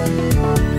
Bye.